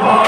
Bye.